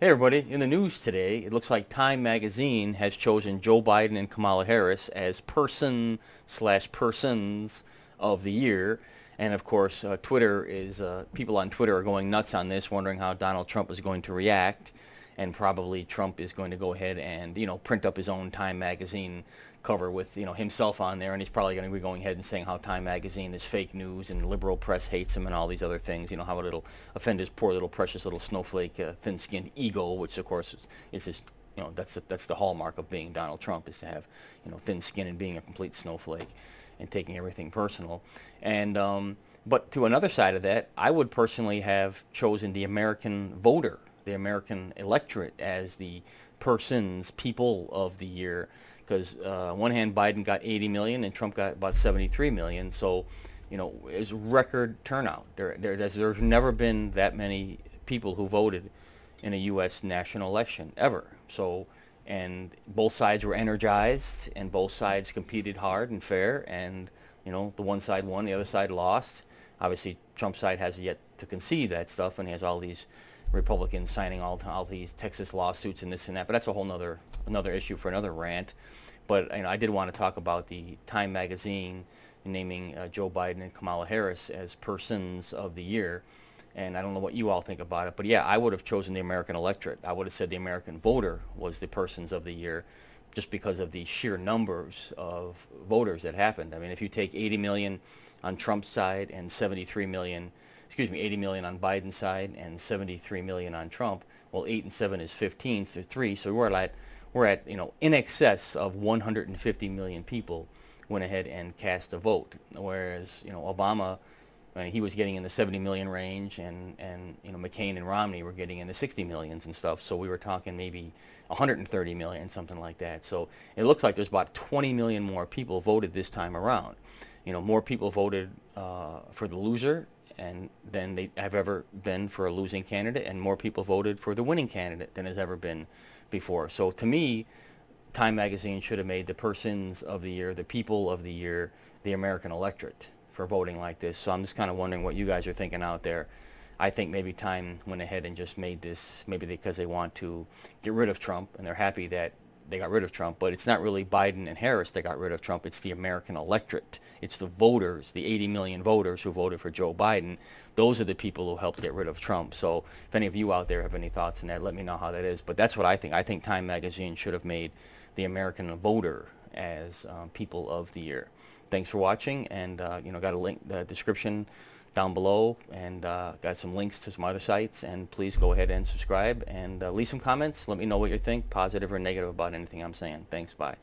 Hey everybody, in the news today, it looks like Time Magazine has chosen Joe Biden and Kamala Harris as person slash persons of the year. And of course, uh, Twitter is, uh, people on Twitter are going nuts on this, wondering how Donald Trump is going to react and probably Trump is going to go ahead and you know print up his own Time magazine cover with you know himself on there, and he's probably going to be going ahead and saying how Time magazine is fake news and liberal press hates him and all these other things. You know how it'll offend his poor little precious little snowflake, uh, thin-skinned ego, which of course is, is his you know that's that's the hallmark of being Donald Trump is to have you know thin skin and being a complete snowflake and taking everything personal. And um, but to another side of that, I would personally have chosen the American voter the American electorate as the persons, people of the year. Because uh, on one hand, Biden got 80 million and Trump got about 73 million. So, you know, it's record turnout. There, there, there's, there's never been that many people who voted in a U.S. national election ever. So, and both sides were energized, and both sides competed hard and fair, and you know, the one side won, the other side lost. Obviously, Trump's side has yet to concede that stuff, and he has all these Republicans signing all, all these Texas lawsuits and this and that. But that's a whole nother another issue for another rant. But you know, I did want to talk about the Time magazine naming uh, Joe Biden and Kamala Harris as persons of the year. And I don't know what you all think about it, but yeah, I would have chosen the American electorate. I would have said the American voter was the persons of the year just because of the sheer numbers of voters that happened. I mean, if you take 80 million on Trump's side and 73 million excuse me, 80 million on Biden's side and 73 million on Trump. Well, 8 and 7 is 15 to 3, so we're at, we're at, you know, in excess of 150 million people went ahead and cast a vote, whereas, you know, Obama, I mean, he was getting in the 70 million range, and, and, you know, McCain and Romney were getting in the 60 millions and stuff, so we were talking maybe 130 million, something like that. So it looks like there's about 20 million more people voted this time around. You know, more people voted uh, for the loser and than they have ever been for a losing candidate, and more people voted for the winning candidate than has ever been before. So to me, Time Magazine should have made the persons of the year, the people of the year, the American electorate for voting like this. So I'm just kind of wondering what you guys are thinking out there. I think maybe Time went ahead and just made this, maybe because they want to get rid of Trump and they're happy that they got rid of Trump, but it's not really Biden and Harris that got rid of Trump. It's the American electorate. It's the voters, the 80 million voters who voted for Joe Biden. Those are the people who helped get rid of Trump. So if any of you out there have any thoughts on that, let me know how that is. But that's what I think. I think Time Magazine should have made the American voter as um, people of the year. Thanks for watching, and uh, you know, got a link, the description down below and uh, got some links to some other sites and please go ahead and subscribe and uh, leave some comments. Let me know what you think positive or negative about anything I'm saying. Thanks bye